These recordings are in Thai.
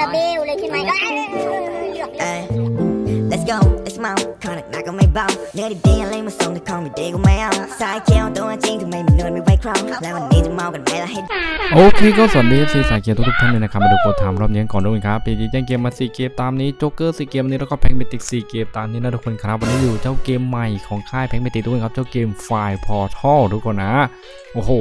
ละเบลเลยใช่ไหมก็เอ้ยหยอกเล่น Let's go Let's mount ขอหนักหนักก็ไม่เบาเนื้อดีๆอะไรมาส่งแต่ของไม่ดีก็ไม่เอาสายเขียวตัวจริงทำไมมันนวลไม่ไหวครองแล้ววันนี้จะเมากันไหมล่ะให้โอเคก็สวัสดี FC สายเกียร์ทุกๆท่านเลยนะครับ มาดูโปรทามรอบนี้กันก่อนด้วยครับปีนี้แจ้งเกมมา4เกมตามนี้โจ๊กเกอร์4เกมนี้แล้วก็แพ็กเมติก4เกมตามนี้นะทุกคนครับวันนี้อยู่เจ้าเกมใหม่ของค่ายแพ็กเมติกทุกคนครับเจ้าเกมไฟล์พอร์ทัลทุกคนนะโอ้โห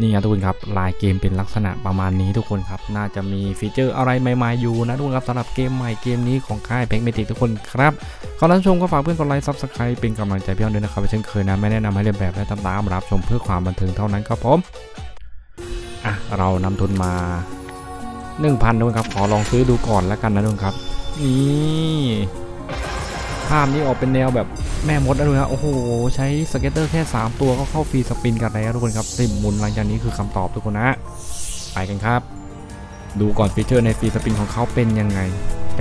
นี่ครับทุกคนครับลายเกมเป็นลักษณะประมาณนี้ทุกคนครับ น่าจะมีฟีเจอร์อะไรใหม่ๆอยู่นะทุกคนครับสำหรับเกมใหม่เกมนี้ของค่าย Pragmatic ทุกคนครับก่อนรับชมก็ฝากเพื่อนกดไลค์ subscribe เป็นกำลังใจพี่อ้อนด้วยนะครับเช่นเคยนะไม่แนะนำให้เลียนแบบและทำตามรับชมเพื่อความบันเทิงเท่านั้นครับผมอะเรานำทุนมา1,000ด้วยครับขอลองซื้อดูก่อนแล้วกันนะทุกคนครับนี่ ภาพนี้ออกเป็นแนวแบบแม่มดนะทุกคนครับโอ้โห ใช้ scatter แค่ 3 ตัวก็เข้า free spin กันแล้วทุกคนครับสิบหมุนหลังจากนี้คือคำตอบทุกคนนะ ไปกันครับ ดูก่อนฟีเจอร์ใน free spin ของเขาเป็นยังไง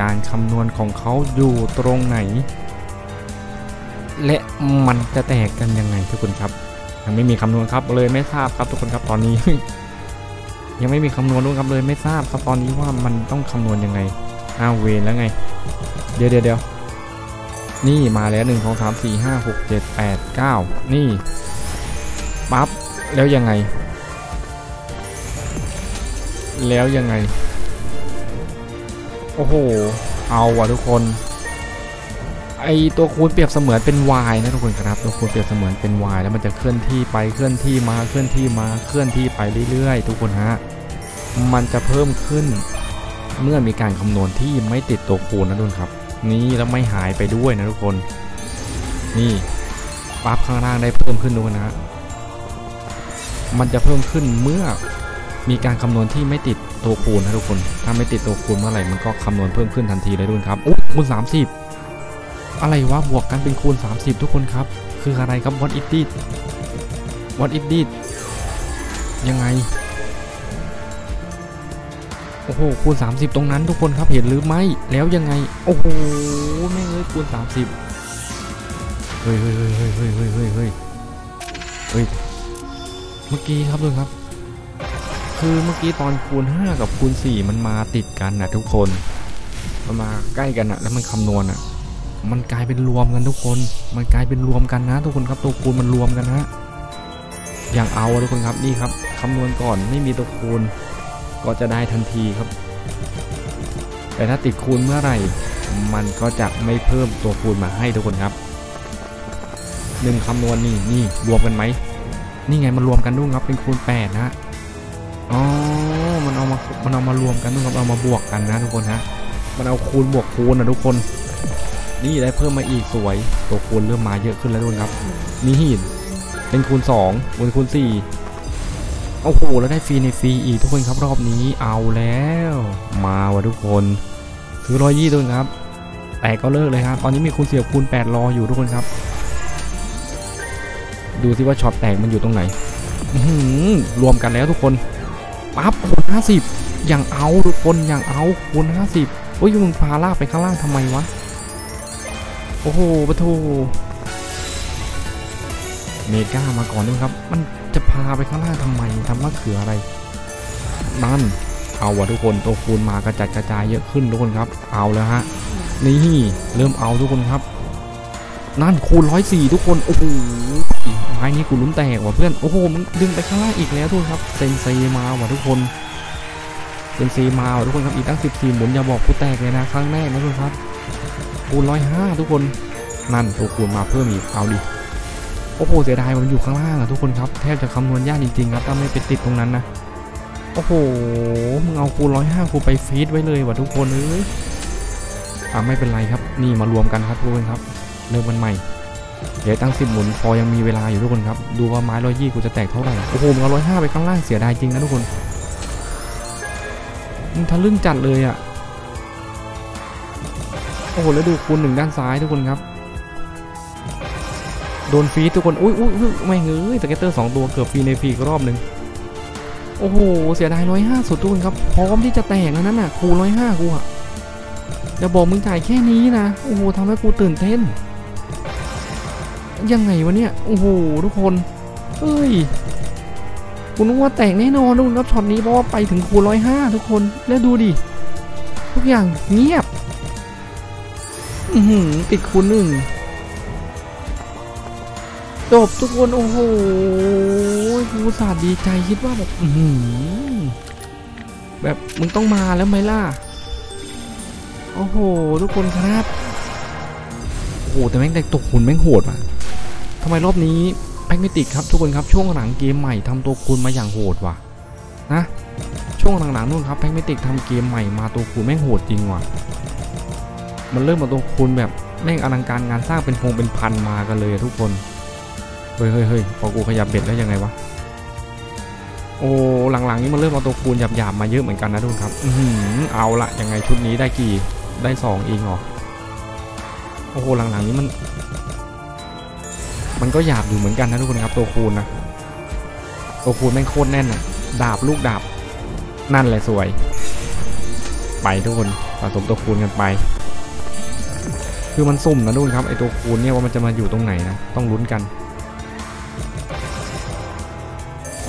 การคำนวณของเขาอยู่ตรงไหน และมันจะแตกกันยังไงทุกคนครับ ยังไม่มีคำนวณครับเลยไม่ทราบครับทุกคนครับตอนนี้ ยังไม่มีคำนวณด้วยครับเลยไม่ทราบครับตอนนี้ว่ามันต้องคำนวณยังไงอ้าวเวรแล้วไง เดี๋ยวเดี๋ยวเดี๋ยว นี่มาแล้วหนึ่งสองสามสี่ห้าหกเจ็ดแปดเก้านี่ปั๊บแล้วยังไง แล้วยังไง โอ้โห เอาว่ะทุกคน ไอตัวคูณเปรียบเสมือนเป็น y นะทุกคนครับ ตัวคูณเปรียบเสมือนเป็น y แล้วมันจะเคลื่อนที่ไปเคลื่อนที่มาเคลื่อนที่มาเคลื่อนที่ไปเรื่อยๆ ทุกคนฮะ มันจะเพิ่มขึ้น เมื่อมีการคำนวณที่ไม่ติดตัวคูณนะทุกคนครับ นี่แล้วไม่หายไปด้วยนะทุกคน นี่ปั๊บข้างล่างได้เพิ่มขึ้นทุกคนะ มันจะเพิ่มขึ้นเมื่อมีการคำนวณที่ไม่ติดตัวคูณนะทุกคน ถ้าไม่ติดตัวคูณเมื่อไหร่มันก็คำนวณเพิ่มขึ้นทันทีเลยทุกคนครับอุ๊ยคูณ 30 อะไรวะบวกกันเป็นคูณ 30 ทุกคนครับ คืออะไรครับ what it did what it did ยังไง โอ้โหคูณ 30 ตรงนั้นทุกคนครับเห็นหรือไม่แล้วยังไง โอ้โหแม่งเลยคูณ 30 เฮ้ยเฮ้ยเฮ้ยเฮ้ยเฮ้ยเฮ้ยเฮ้ยเฮ้ยเฮ้ยเมื่อกี้ครับทุกคนครับ คือเมื่อกี้ตอนคูณ 5 กับคูณ 4 มันมาติดกันนะทุกคนมันมาใกล้กันอะแล้วมันคำนวณอะมันกลายเป็นรวมกันทุกคน มันกลายเป็นรวมกันนะ ทุกคนครับตัวคูณมันรวมกันนะอย่างเอาทุกคนครับนี่ครับคำนวณก่อนไม่มีตัวคูณ ก็จะได้ทันทีครับ แต่ถ้าติดคูณเมื่อไหร่ มันก็จะไม่เพิ่มตัวคูณมาให้ทุกคนครับหนึ่งคำนวณนี่นี่รวมกันไหมนี่ไงมันรวมกันด้วยครับเป็นคูณ8นะอ๋อมันเอามามันเอามารวมกันด้วยครับเอามาบวกกันนะทุกคนฮะมันเอาคูณบวกคูณนะทุกคน นี่ได้เพิ่มมาอีกสวย ตัวคูณเริ่มมาเยอะขึ้นแล้วด้วยครับนี่หินเป็นคูณ2เป็นคูณ4 โอ้โหแล้วได้ฟรีในฟรีอีกทุกคนครับรอบนี้เอาแล้ว มาว่ะทุกคนซื้อร้อยยี่ทุกคนครับ แต่ก็เลิกเลยครับ ตอนนี้มีคูณเสียบคูณ8รออยู่ทุกคนครับ ดูสิว่าช็อตแตกมันอยู่ตรงไหนหรวมกันแล้วทุกคนปั๊บคูณ50 อย่างเอาทุกคนอย่างเอาคูณ50โอ้ยมึงพาลากไปข้างล่างทำไมวะโอ้โหปะโทเมกามาก่อนด้วยครับ มัน จะพาไปข้างล่างทำไมทำว่าคืออะไร นั่น เอาวะทุกคนตัวคูณมากระจัดกระจายเยอะขึ้นทุกคนครับ เอาแล้วฮะ นี่เริ่มเอาทุกคนครับ นั่นคูณร้อยสี่ทุกคน โอ้โหไม้นี้กูลุ้นแตกว่ะเพื่อน โอ้โหมันดึงไปข้างล่างอีกแล้วทุกคนครับ เซนเซมาว่ะทุกคน เซนเซมาว่ะทุกคนครับ อีกตั้งสิบสี่หมุนอย่าบอกกูแตกเลยนะครั้งแรกนะทุกคนครับ คูณร้อยห้าทุกคน นั่นตัวคูณมาเพิ่มอีก เอาดิ โอ้โหเสียดายมันอยู่ข้างล่างอะทุกคนครับแทบจะคำนวณยากจริงๆครับถ้าไม่ไปติดตรงนั้นนะโอ้โหมึงเอาคูณร้อยห้ากูไปฟีดไว้เลยว่ะทุกคนเอ้ยอะไม่เป็นไรครับ นี่มารวมกันครับทุกคนครับเริ่มกันใหม่เดี๋ยวตั้งสิบหมุนพอยังมีเวลาอยู่ทุกคนครับ ดูว่าไม้ร้อยยี่กูจะแตกเท่าไหร่โอ้โหมึงเอาร้อยห้าไปข้างล่างเสียดายจริงนะทุกคนมึงทะลึ่งจัดเลยอะโอ้โหแล้วดูคูณหนึ่งด้านซ้ายทุกคนครับ โดนฟีทุกคน อุ้ยอุ้ยไม่เงยสเก็ตเตอร์สองตัวเกือบฟีในฟีกรอบหนึ่งโอ้โห เสียดายร้อยห้าสุดทุกคนครับ พร้อมที่จะแตกแล้วนั่นน่ะ คูร้อยห้ากูอะจะบอกมึงจ่ายแค่นี้นะ โอ้โหทำให้กูตื่นเต้น ยังไงวะเนี่ย โอ้โห ทุกคนเฮ้ยกูนึกว่าแตกแน่นอนทุกคนครับช็อตนี้เพราะว่าไปถึงคูร้อยห้าทุกคน แล้วดูดิ ทุกอย่างเงียบ อือหือติดคูหนึ่ง จบทุกคน โอ้โหกูสาห์ดีใจคิดว่าแบบอือหือแบบมึงต้องมาแล้วไหมล่ะ โอ้โห ทุกคนครับ โอ้โห แต่แม่งแต่ตกหุ่นแม่งโหดว่ะทำไมรอบนี้แพ็กไม่ติดครับทุกคนครับช่วงหลังเกมใหม่ทำตัวคูณมาอย่างโหดว่ะนะช่วงหลังๆนู่นครับแพ็กไม่ติดทำเกมใหม่มาตัวคูณแม่งโหดจริงว่ะ มันเริ่มมาตัวคูณแบบแม่งอลังการงานสร้างเป็นพงเป็นพันมากันเลยทุกคน เฮ้ยเฮ้ยเฮ้ยพอกูขยับเบ็ดแล้วยังไงวะ โอ้หลังๆนี้มันเริ่มเอาตัวคูณหยาบๆมาเยอะเหมือนกันนะทุกคนครับอือหือเอาละยังไงชุดนี้ได้กี่ ได้สองเองเหรอ โอ้โหหลังๆนี้มัน มันก็หยาบอยู่เหมือนกันนะทุกคนครับ ตัวคูณนะ ตัวคูณแม่งโคตรแน่นอะดาบลูกดาบ นั่นแหละสวย ไปทุกคนสะสมตัวคูณกันไปคือมันสุ่มนะทุกคนครับไอตัวคูณเนี่ยว่ามันจะมาอยู่ตรงไหนนะต้องลุ้นกัน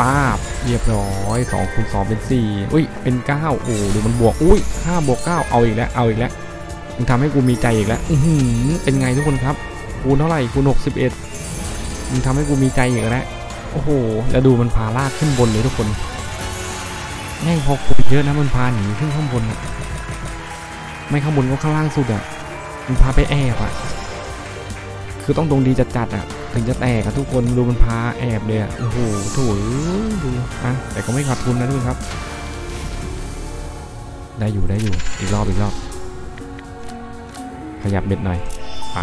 ป้าบเรียบร้อย2คูณ2เป็น4อุ้ยเป็น9โอ้ดูมันบวกอุ้ย5บวก9เอาอีกแล้วเอาอีกแล้วมึงทำให้กูมีใจอีกแล้วอือหือเป็นไงทุกคนครับคูณเท่าไหร่คูณ61มึงทำให้กูมีใจอีกแล้วโอ้โหแล้วดูมันพาลากขึ้นบนเลยทุกคนแม่งพอคูณเยอะนะมันพาหนีขึ้นข้างบนอะไม่ข้างบนก็ข้างล่างสุดอะมันพาไปแอบอะคือต้องตรงดีจัดๆอะ ถึงจะแตกอะทุกคนดูมันพาแอบเลยอะโอ้โหถูดูอะแต่ก็ไม่ขาดทุนนะทุกคนครับ ได้อยู่ได้อยู่อีกรอบอีกรอบ ขยับเบ็ดหน่อย ไป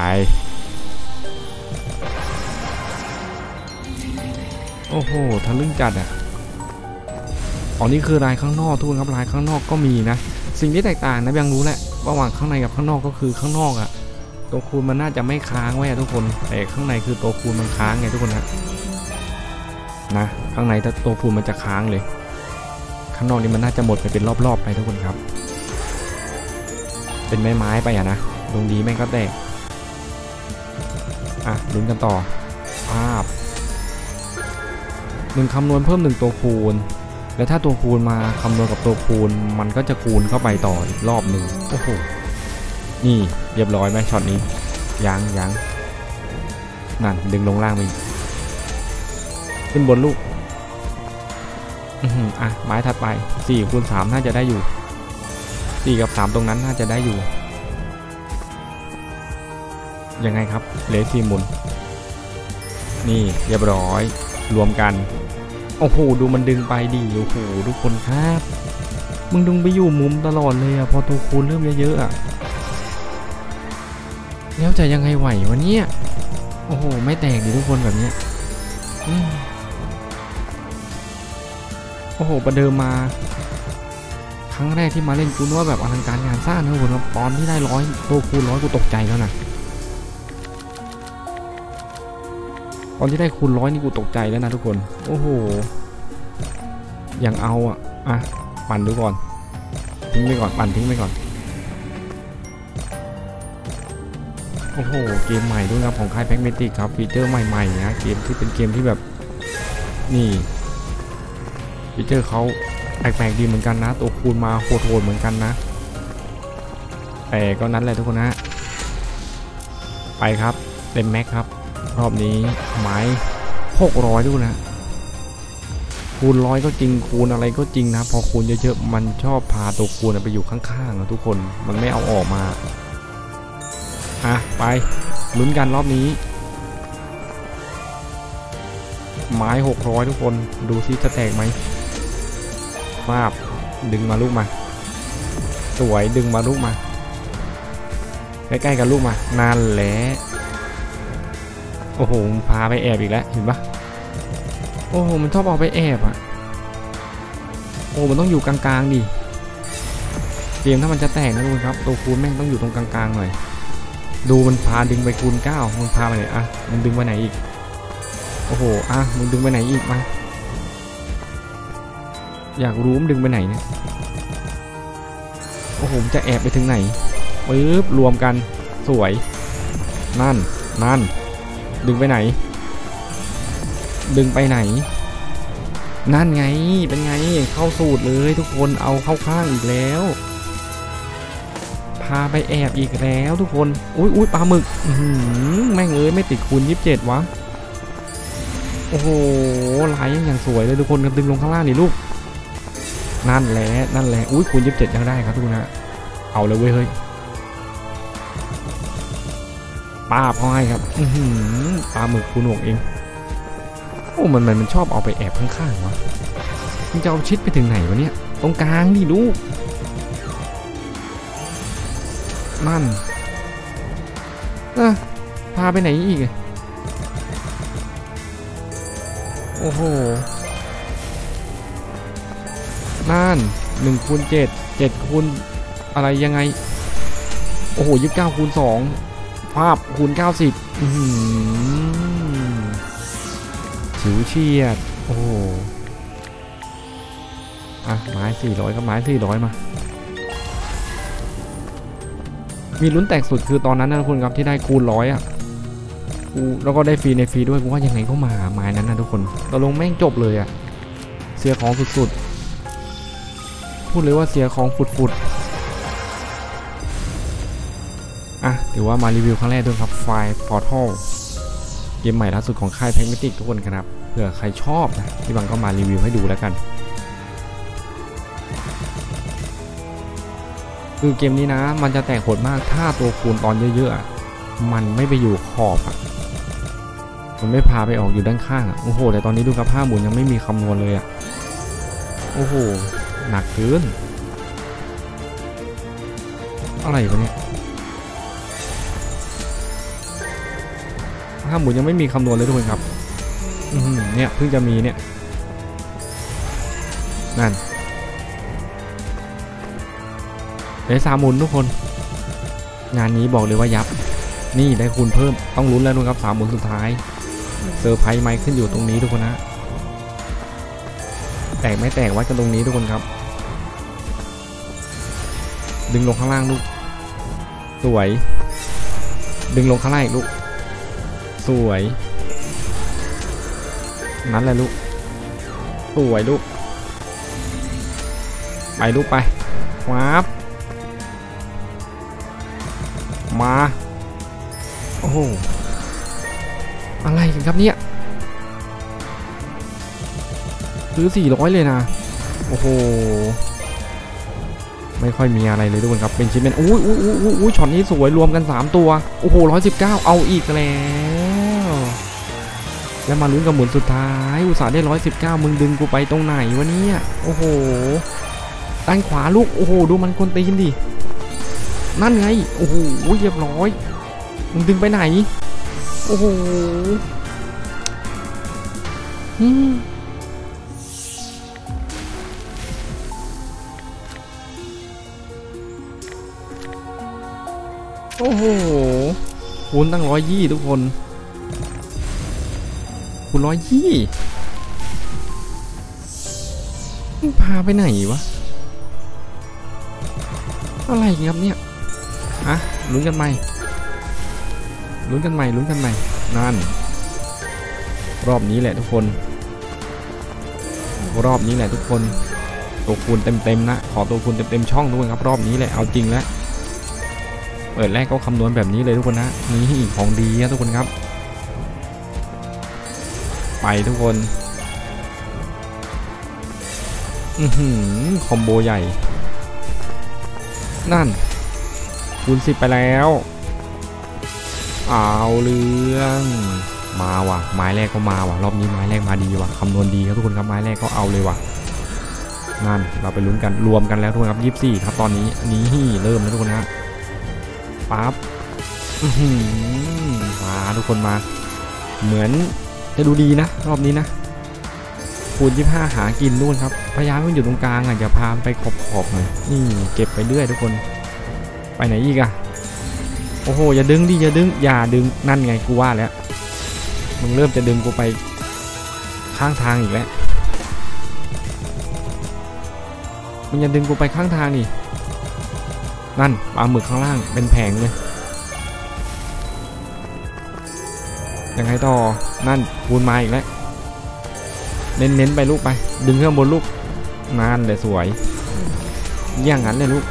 โอ้โหทะลึ่งจัดอะอ๋อนี่คือลายข้างนอกทุกคนครับลายข้างนอกก็มีนะ สิ่งที่แตกต่างนะยังรู้แหละระหว่างข้างในกับข้างนอกก็คือข้างนอกอะ ตัวคูณมันน่าจะไม่ค้างไว้อะทุกคนแต่ข้างในคือตัวคูณมันค้างไงทุกคนนะนะข้างในถ้าตัวคูณมันจะค้างเลย ข้างนอกนี่มันน่าจะหมดไปเป็นรอบๆไปทุกคนครับ เป็นไม้ไม้ไปอะนะดวงดีแม่งก็แตกอะลุ้นกันต่อภาพหนึ่งคำนวณเพิ่มหนึ่งตัวคูณ และถ้าตัวคูณมาคำนวณกับตัวคูณ มันก็จะคูณเข้าไปต่ออีกรอบหนึ่งโอ้โห นี่เรียบร้อยไหมช็อตนี้ยังยังนั่นดึงลงล่างไปขึ้นบนลูกอืออะไม้ถัดไป4คูณ3น่าจะได้อยู่4กับ3ตรงนั้นน่าจะได้อยู่ ยังไงครับเหลือสี่มุนนี่เรียบร้อยรวมกัน โอ้โหดูมันดึงไปดีโอ้โหทุกคนครับ มึงดึงไปอยู่มุมตลอดเลยอะพอตัวคูณเริ่มเยอะๆอะ แล้วจะยังไงไหววะเนี่ย โอ้โห ไม่แตกดิทุกคนแบบเนี้ยโอ้โห ประเดิมมา ครั้งแรกที่มาเล่นกูนึกว่าแบบอลังการงานสร้างนะทุกคนครับตอนที่ได้ร้อยตัวคูณร้อยกูตกใจแล้วนะตอนที่ได้คูณร้อยนี่กูตกใจแล้วนะทุกคน โอ้โห อย่างเอาอะ อะ ปั่นดูก่อน ทิ้งไปก่อน ปั่นทิ้งไปก่อน โอ้โห เกมใหม่ด้วยครับของค่ายแพ็กเมติกครับฟีเจอร์ใหม่ๆนะเกมที่เป็นเกมที่แบบนี่ฟีเจอร์เขาแปลกๆดีเหมือนกันนะ ตัวคูณมาโหดๆเหมือนกันนะแต่ก็นั้นแหละทุกคนนะไปครับเต็มแม็กครับ รอบนี้ไม้600ทุกคนนะ คูณร้อยก็จริงคูณอะไรก็จริงนะ พอคูณเยอะๆมันชอบพาตัวคูณไปอยู่ข้างๆนะทุกคนมันไม่เอาออกมา อะ ไปลุ้นกันรอบนี้ ไม้600ทุกคนดูซิจะแตกไหมมาบดึงมาลูกมา สวยดึงมาลูกมา ใกล้ๆกับลูกมานั่นแหละโอ้โหพาไปแอบอีกแล้วเห็นปะโอ้โหมันชอบเอาไปแอบอะโอ้มันต้องอยู่กลางๆดิเกมถ้ามันจะแตกนะทุกคนครับตัวคูณแม่งต้องอยู่ตรงกลางๆหน่อย ดูมันพาดึงไปคูณเก้ามันพาไปไหนอะมันดึงไปไหนอีก โอ้โห อะมึงดึงไปไหนอีกมา อยากรู้มันดึงไปไหนเนี่ย โอ้โหจะแอบไปถึงไหนปึ๊บรวมกันสวย นั่น นั่น ดึงไปไหน ดึงไปไหน นั่นไง เป็นไง เข้าสูตรเลยทุกคน เอาเข้าข้างอีกแล้ว พาไปแอบอีกแล้วทุกคน อุ้ยอุ้ยปลาหมึกแม่งเอ้ยไม่ติดคูณยี่สิบเจ็ดวะ โอ้โหลายยังอย่างสวยเลยทุกคนกันดึงลงข้างล่างนี่ลูก นั่นแหละ นั่นแหละ อุ้ยคูณยี่สิบเจ็ดยังได้ครับทุกคนนะเอาเลยเว้ยเฮ้ยป้าบเขาให้ครับอืปลาหมึกคูณหกเอง โอ้ มันมันมันชอบเอาไปแอบข้างๆวะมันจะเอาชิดไปถึงไหนวะเนี่ย ตรงกลางดิลูก นั่นเอะพาไปไหนอีก โอ้โห นั่นหนึ่งคูณเจ็ดเจ็ดคูณอะไรยังไง โอ้โหยี่สิบเก้าคูณสองภาพคูณเก้าสิบอือหือฉิวเฉียด โอ้โห อะ ไม้สี่ร้อยก็ไม้สี่ร้อยมา มีลุ้นแตกสุดคือตอนนั้นนะทุกคนครับที่ได้คูณร้อยอะกูแล้วก็ได้ฟรีในฟรีด้วยกูว่ายังไงก็มาไม้นั้นนะทุกคนเราลงแม่งจบเลยอะเสียของสุดๆ พูดเลยว่าเสียของฟุดๆ อะถือว่ามารีวิวครั้งแรกด้วยครับไฟล์ Portal เกมใหม่ล่าสุดของค่ายแพงมิติกทุกคนครับเผื่อใครชอบนะที่บังก็มารีวิวให้ดูแล้วกัน คือเกมนี้นะ มันจะแตกโหดมากถ้าตัวคูณตอนเยอะๆ มันไม่ไปอยู่ขอบอะมันไม่พาไปออกอยู่ด้านข้างอะโอ้โห แต่ตอนนี้ดูครับห้าหมุนยังไม่มีคำนวณเลยอะโอ้โห หนักเกินอะไรวะเนี่ยห้าหมุนยังไม่มีคำนวณเลยทุกคนครับอืเนี่ยเพิ่งจะมีเนี่ยนั่น เลือสามหมุนทุกคน งานนี้บอกเลยว่ายับ นี่ได้คูณเพิ่มต้องลุ้นแล้วนะครับสามหมุนสุดท้ายเซอร์ไพรส์ไหมขึ้นอยู่ตรงนี้ทุกคนนะแตกไม่แตกวัดกันตรงนี้ทุกคนครับ ดึงลงข้างล่างลูก สวย ดึงลงข้างล่างอีกลูก สวย นั้นแหละลูก สวยลูก ไปลูกไปวับ มา โอ้โห อะไรกันครับเนี่ย ซื้อ 400 เลยนะ โอ้โห ไม่ค่อยมีอะไรเลยทุกคนครับ เป็นชิ้นเป็นอุ้ยอุ้ยอุ้ยอุ้ยช็อตนี้สวยรวมกัน 3 ตัว โอ้โห119เอาอีกแล้ว แล้วมาลุ้นกับหมุนสุดท้าย อุตส่าห์ได้119มึงดึงกูไปตรงไหนวะเนี่ย โอ้โหด้านขวาลูก โอ้โห ดูมันคนตีนดิ นั่นไง โอ้โหเรียบร้อยมึงดึงไปไหน โอ้โหโอ้โหคูณตั้งร้อยยี่ทุกคนคูณร้อยยี่พาไปไหนวะ อะไรครับเนี่ย อะลุ้นกันใหม่ลุ้นกันใหม่ลุ้นกันใหม่นั่นรอบนี้แหละทุกคน รอบนี้แหละทุกคนตัวคูณเต็มๆนะขอตัวคูณเต็มๆช่องทุกคนครับ รอบนี้แหละเอาจริงแล้วเปิดแรกก็คำนวณแบบนี้เลยทุกคนนะนี่ของดีนะทุกคนครับ ไปทุกคนอือหือคอมโบใหญ่ นั่น คูณสิบไปแล้ว เอาเรื่องมาว่ะไม้แรกก็มาว่ะรอบนี้ไม้แรกมาดีว่ะคำนวณดีครับทุกคนครับไม้แรกก็เอาเลยว่ะนั่นเราไปลุ้นกันรวมกันแล้วทุกคนครับยี่สี่ครับตอนนี้นี้เริ่มแล้วทุกคนนะปั๊บมาทุกคนมา เหมือนจะดูดีนะ รอบนี้นะคูณยี่ห้าหากินนู่นครับพยายามมันอยู่ตรงกลางอะอย่าพามไปขอบๆหน่อยนี่เก็บไปเรื่อยทุกคน ไปไหนอีกอะโอ้โหอย่าดึงดิอย่าดึงอย่าดึงนั่นไงกูว่าแล้วมึงเริ่มจะดึงกูไปข้างทางอีกแล้วมึงอย่าดึงกูไปข้างทางนี่นั่นปลาหมึกข้างล่างเป็นแผงเลยยังไงต่อนั่นคูณมาอีกแล้วเน้นๆไปลูกไป ดึงเครื่องบนลูกนั่นเลยสวยอย่างนั้นเลยลูก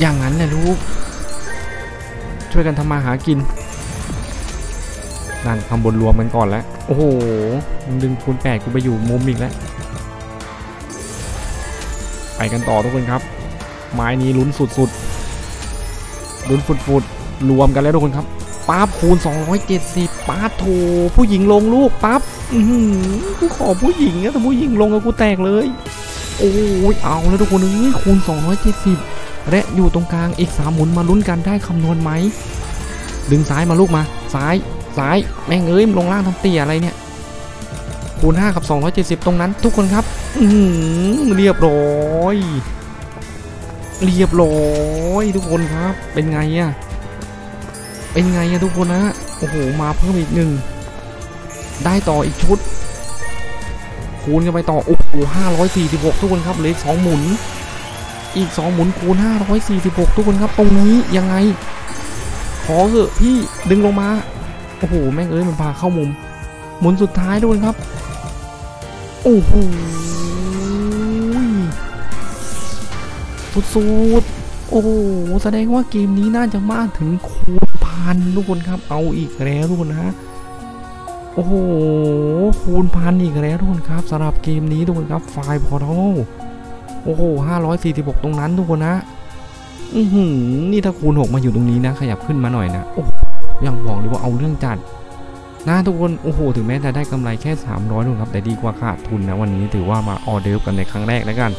อย่างนั้นแหละลูก ช่วยกันทำมาหากิน นั่นทำบนรวมกันก่อนแล้ว โอ้โหมึงดึงคูณแปดกูไปอยู่มุมอีกแล้ว ไปกันต่อทุกคนครับ ไม้นี้ลุ้นสุดๆ ลุ้นฟุดๆ รวมกันแล้วทุกคนครับปั๊บคูณ 270ปั๊บโถผู้หญิงลงลูกปั๊บอือหือกูขอผู้หญิงนะแต่ผู้หญิงลงกับกูแตกเลย โอ้ยเอาแล้วทุกคนเอ้ยคูณ 270 และอยู่ตรงกลางอีกสามหมุนมาลุ้นกันได้คำนวณไหม ดึงซ้ายมาลูกมาซ้ายซ้ายแม่งเอ้ยลงล่างทำเตียอะไรเนี่ยคูณ5กับ 270 ตรงนั้น ทุกคนครับอืเรียบร้อย เรียบร้อยทุกคนครับ เป็นไงอะเป็นไงอะทุกคนนะโอ้โหมาเพิ่มอีกหนึ่งได้ต่ออีกชุด คูณกันไปต่อโอ้โห546 ทุกคนครับเหลือสองหมุน อีก 2 หมุนคูณ 546 ทุกคนครับ ตรงนี้ยังไง ขอเถอะพี่ดึงลงมา โอ้โห แม่งเอ้ย มันพาเข้ามุม หมุนสุดท้ายด้วยครับ โอ้โหสุดๆโอ้โห แสดงว่าเกมนี้น่าจะมากถึงคูณพันทุกคนครับ เอาอีกแล้วทุกคนนะ โอ้โห คูณพันอีกแล้วทุกคนครับสำหรับเกมนี้ทุกคนครับไฟล์พอร์ทัล โอ้โห546 ตรงนั้นทุกคนนะอือหือนี่ถ้าคูณ 6 มาอยู่ตรงนี้นะ ขยับขึ้นมาหน่อยนะโอ้โหยังบอกเลยว่าเอาเรื่องจัดนะทุกคนโอ้โหถึงแม้จะได้กำไรแค่ 300ทุกคนครับ แต่ดีกว่าขาดทุนนะวันนี้ถือว่ามาออเดิร์ฟกันในครั้งแรกแล้วกัน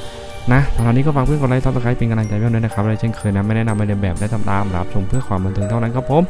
นะตอนนี้ก็ฝากเพื่อนกดไลค์ subscribe เป็นกำลังใจให้ด้วยนะครับและเช่นเคยนะไม่แนะนำให้เลียนแบบและทำตามรับชมเพื่อความบันเทิงเท่านั้นครับผม